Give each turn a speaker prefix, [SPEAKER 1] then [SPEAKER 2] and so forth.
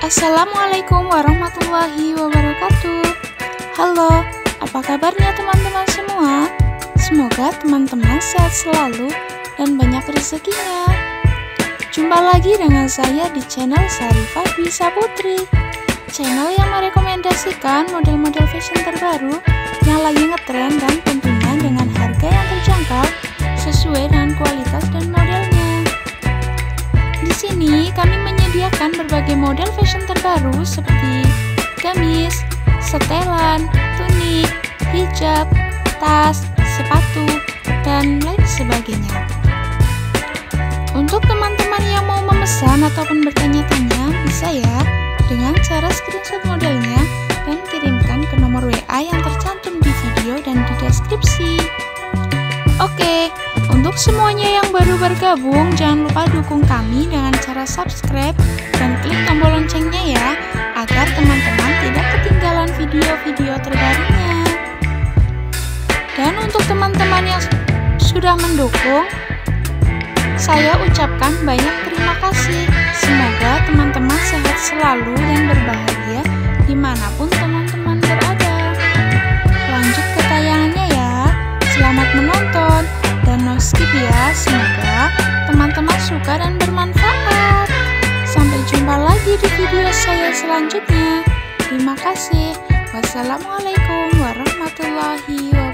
[SPEAKER 1] Assalamualaikum warahmatullahi wabarakatuh Halo, apa kabarnya teman-teman semua? Semoga teman-teman sehat selalu dan banyak rezekinya Jumpa lagi dengan saya di channel Sarifah Bisa Putri Channel yang merekomendasikan model-model fashion terbaru yang lagi ngetren dan tentunya dengan harga yang terjangkau sesuai dengan kualitas dan modelnya. Di sini kami menyediakan berbagai model fashion terbaru seperti gamis, setelan, tunik, hijab, tas, sepatu, dan lain sebagainya. Untuk teman-teman yang mau memesan ataupun bertanya-tanya, bisa ya dengan cara screenshot modelnya dan kirimkan ke nomor WA yang tercantum di video dan di deskripsi. Untuk semuanya yang baru bergabung, jangan lupa dukung kami dengan cara subscribe dan klik tombol loncengnya ya, agar teman-teman tidak ketinggalan video-video terbarunya. Dan untuk teman-teman yang sudah mendukung, saya ucapkan banyak terima kasih. Lagi di video saya selanjutnya. Terima kasih. Wassalamualaikum warahmatullahi wabarakatuh.